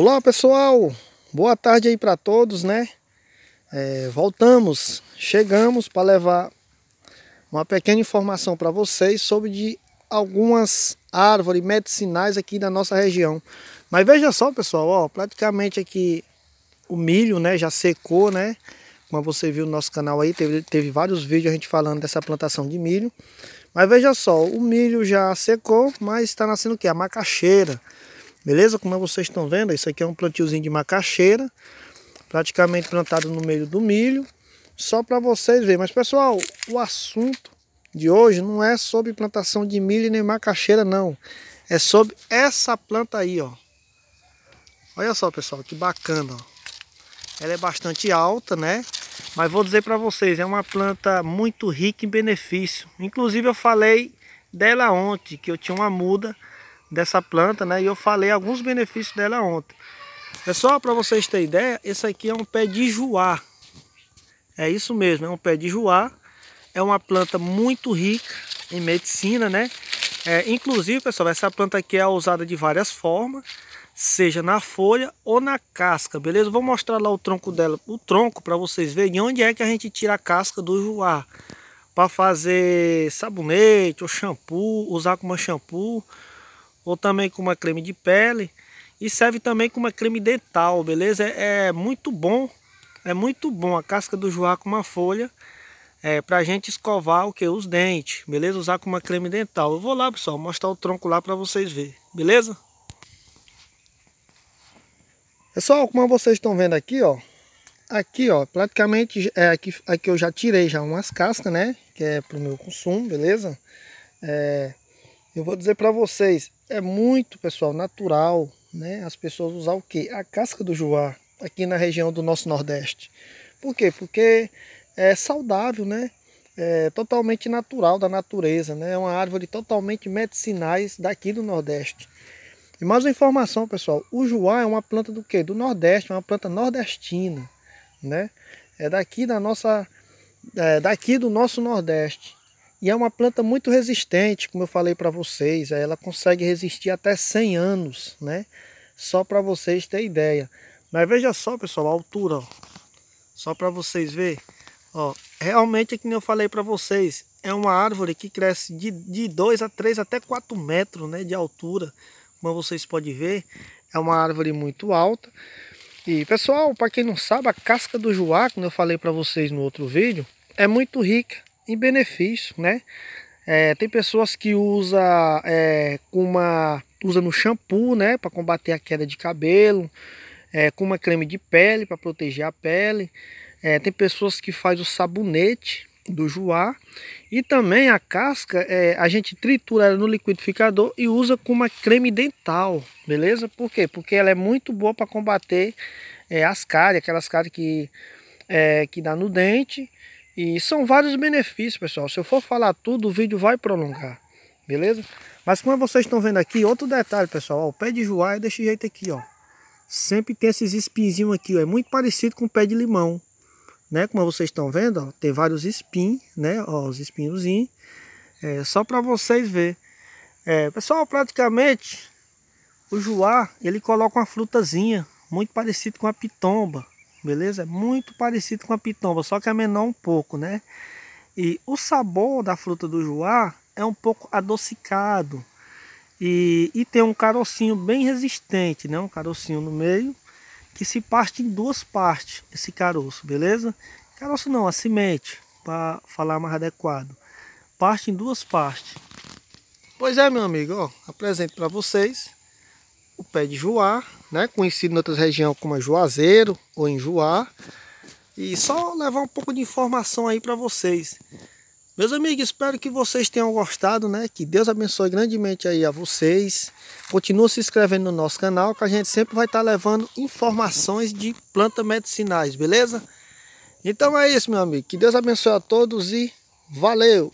Olá pessoal, boa tarde aí para todos, né? É, voltamos, chegamos para levar uma pequena informação para vocês sobre de algumas árvores medicinais aqui da nossa região. Mas veja só pessoal, ó, praticamente aqui o milho, né, já secou, né? Como você viu no nosso canal aí, teve, teve vários vídeos a gente falando dessa plantação de milho. Mas veja só, o milho já secou, mas está nascendo o que? A macaxeira. Beleza? Como vocês estão vendo, isso aqui é um plantiozinho de macaxeira, praticamente plantado no meio do milho, só para vocês verem. Mas pessoal, o assunto de hoje não é sobre plantação de milho nem macaxeira não, é sobre essa planta aí, ó. Olha só pessoal, que bacana, ó. Ela é bastante alta, né? Mas vou dizer para vocês, é uma planta muito rica em benefício. Inclusive eu falei dela ontem, que eu tinha uma muda dessa planta, né? E eu falei alguns benefícios dela ontem. Pessoal, para vocês terem ideia, esse aqui é um pé de juá. É isso mesmo, é um pé de juá. É uma planta muito rica em medicina, né? É, inclusive, pessoal, essa planta aqui é usada de várias formas, seja na folha ou na casca, beleza? Vou mostrar lá o tronco dela, o tronco para vocês verem onde é que a gente tira a casca do juá para fazer sabonete ou shampoo, usar como shampoo ou também com uma creme de pele e serve também como uma creme dental, beleza? É, é, muito bom, é muito bom a casca do joá com uma folha é, para a gente escovar o que? Os dentes, beleza? Usar como uma creme dental. Eu vou lá, pessoal, mostrar o tronco lá para vocês verem, beleza? Pessoal, como vocês estão vendo aqui, ó, aqui, ó, praticamente, é, aqui, aqui eu já tirei já umas cascas, né, que é para o meu consumo, beleza? É, eu vou dizer para vocês, é muito, pessoal, natural, né? As pessoas usar o quê? A casca do joá aqui na região do nosso Nordeste. Por quê? Porque é saudável, né? É totalmente natural da natureza, né? É uma árvore totalmente medicinais daqui do Nordeste. E mais uma informação, pessoal. O joá é uma planta do quê? Do Nordeste, uma planta nordestina, né? É daqui da nossa... É daqui do nosso Nordeste. E é uma planta muito resistente, como eu falei para vocês. Ela consegue resistir até 100 anos, né? Só para vocês terem ideia. Mas veja só, pessoal, a altura, ó. Só para vocês verem. Ó, realmente, é que eu falei para vocês, é uma árvore que cresce de, de 2 a 3 até 4 metros né, de altura. Como vocês podem ver, é uma árvore muito alta. E pessoal, para quem não sabe, a casca do joá, como eu falei para vocês no outro vídeo, é muito rica em benefício, né? É, tem pessoas que usa é, com uma usa no shampoo, né, para combater a queda de cabelo, é, com uma creme de pele para proteger a pele. É, tem pessoas que faz o sabonete do joá e também a casca é, a gente tritura ela no liquidificador e usa como uma creme dental, beleza? Por quê? Porque ela é muito boa para combater é, as cáries, aquelas cáries que é, que dá no dente e são vários benefícios, pessoal. Se eu for falar tudo, o vídeo vai prolongar. Beleza? Mas como vocês estão vendo aqui, outro detalhe, pessoal. Ó, o pé de joá é desse jeito aqui, ó. Sempre tem esses espinhos aqui, ó. É muito parecido com o pé de limão. Né? Como vocês estão vendo, ó. Tem vários espinhos, né? Ó, os espinhozinhos. É, só para vocês verem. É, pessoal, praticamente, o joá, ele coloca uma frutazinha. Muito parecido com a pitomba beleza? É muito parecido com a pitomba, só que é menor um pouco, né? E o sabor da fruta do joá é um pouco adocicado e, e tem um carocinho bem resistente, né? Um carocinho no meio que se parte em duas partes, esse caroço, beleza? Caroço não, a semente, para falar mais adequado. Parte em duas partes. Pois é, meu amigo, ó, apresento para vocês o pé de joá, né? conhecido em outras regiões como juazeiro ou enjoar. E só levar um pouco de informação aí para vocês. Meus amigos, espero que vocês tenham gostado, né? Que Deus abençoe grandemente aí a vocês. Continua se inscrevendo no nosso canal, que a gente sempre vai estar tá levando informações de plantas medicinais, beleza? Então é isso, meu amigo. Que Deus abençoe a todos e valeu!